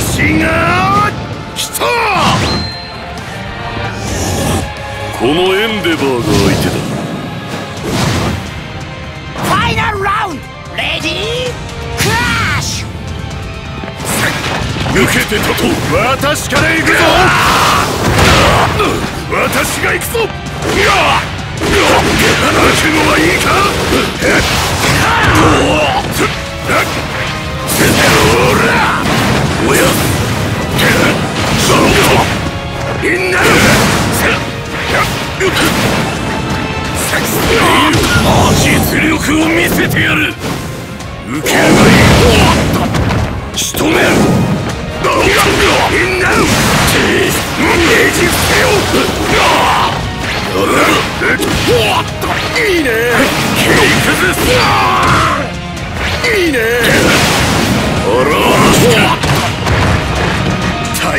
私が来た。このエンデバーが相手だ。ファイナルラウンドレディークラッシュ抜けて立とう。私から行くぞ。私が行くぞ。覚悟はいいかみんな実力を見せてやる受けるがいい仕留めるみんなねじせよいいね切り崩すいいね。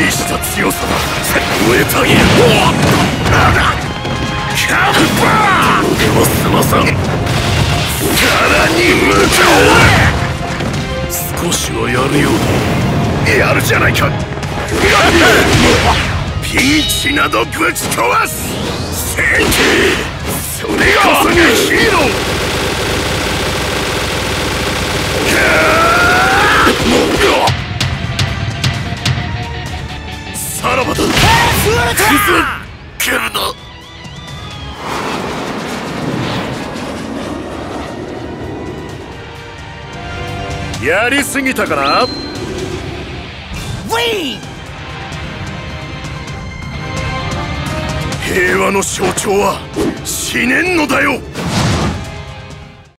大した強さだ燃えたぎるキャッパーでもすまさんさらに向かう少しはやるようだやるじゃない。かピンチなどぶち壊す戦機それトラけるな。やりすぎたかな？ウィン平和の象徴は死ねんのだよ